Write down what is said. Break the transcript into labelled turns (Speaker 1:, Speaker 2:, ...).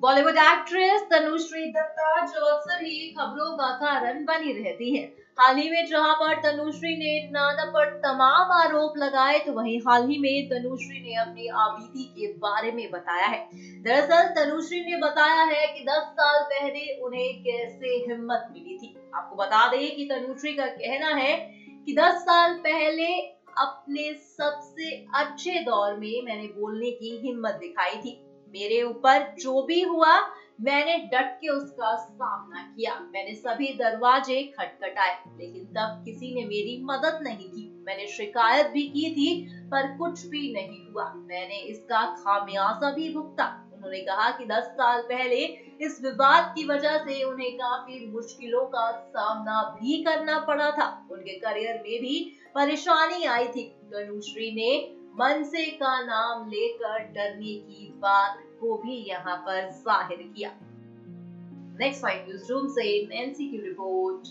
Speaker 1: Bollywood actress Tanushree Dutta जो अक्सर ही खबरों का कारण बनी रहती है। हाल ही में जहाँ पर तनुश्री ने नाना पर तमाम आरोप लगाए तो वहीं हाल ही में तनुश्री ने अपनी आबीदी के बारे में बताया है। दरअसल तनुश्री ने बताया है कि 10 साल पहले उन्हें कैसे हिम्मत मिली थी। आपको बता दें कि तनुश्री का कहना है कि 10 साल पहले अपने सबसे अच्छे दौर में मैंने बोलने की हिम्मत दिखाई थी। मेरे ऊपर जो भी हुआ, मैंने डट के उसका सामना किया। मैंने सभी दरवाजे खटखटाए, लेकिन तब किसी ने मेरी मदद नहीं की। मैंने शिकायत भी की थी, पर कुछ भी नहीं हुआ। मैंने इसका खामियाजा भी भुगता। उन्होंने कहा कि 10 साल पहले इस विवाद की वजह से उन्हें काफ़ी मुश्किलों का सामना भी करना पड़ा था। उनके करियर में भी परेशानी आई थी। तनुश्री ने मनसे का नाम लेकर डरने की बात को भी यहाँ पर ज़ाहिर किया। नेक्स्ट फाइव न्यूज़ रूम से नैन्सी की रिपोर्ट